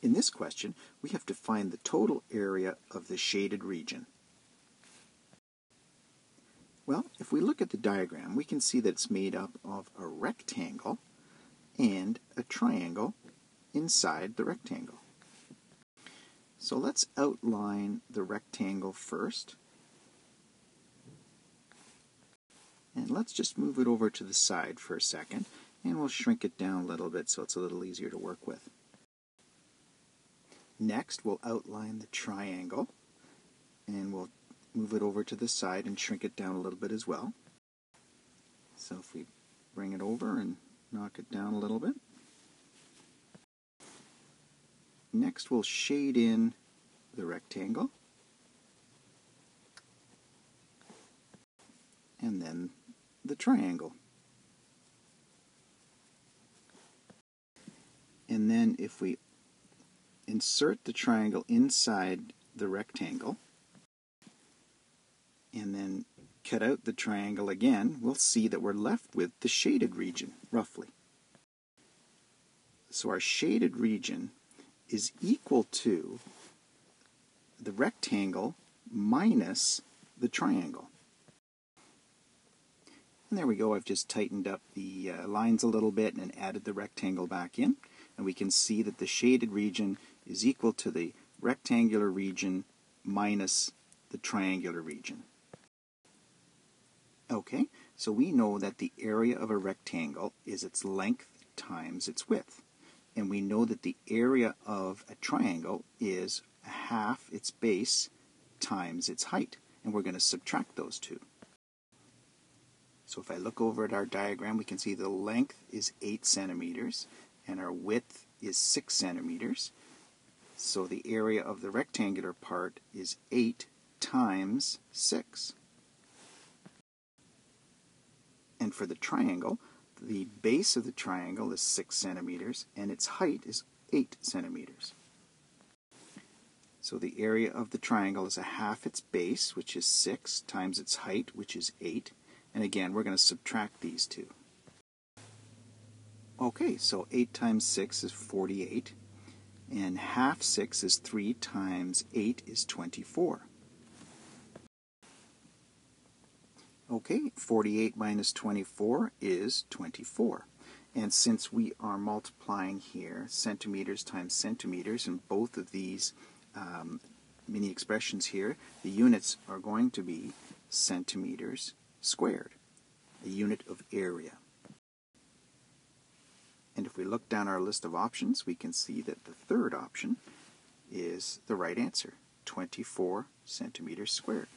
In this question, we have to find the total area of the shaded region. Well, if we look at the diagram, we can see that it's made up of a rectangle and a triangle inside the rectangle. So let's outline the rectangle first. And let's just move it over to the side for a second, and we'll shrink it down a little bit so it's a little easier to work with. Next, we'll outline the triangle, and we'll move it over to the side and shrink it down a little bit as well. So if we bring it over and knock it down a little bit. Next, we'll shade in the rectangle. And then the triangle. And then if we insert the triangle inside the rectangle and then cut out the triangle again, we'll see that we're left with the shaded region, roughly. So our shaded region is equal to the rectangle minus the triangle. And there we go, I've just tightened up the uh, lines a little bit and added the rectangle back in. And we can see that the shaded region is equal to the rectangular region minus the triangular region. Okay, so we know that the area of a rectangle is its length times its width. And we know that the area of a triangle is half its base times its height. And we're going to subtract those two. So if I look over at our diagram, we can see the length is 8 centimeters and our width is 6 centimeters. So the area of the rectangular part is 8 times 6. And for the triangle, the base of the triangle is 6 centimeters and its height is 8 centimeters. So the area of the triangle is a half its base, which is 6, times its height, which is 8, and again, we're going to subtract these two. Okay, so 8 times 6 is 48. And half 6 is 3 times 8 is 24. Okay, 48 minus 24 is 24. And since we are multiplying here centimeters times centimeters, and both of these um, mini expressions here, the units are going to be centimeters squared, a unit of area. Look down our list of options, we can see that the third option is the right answer, 24 centimeters squared.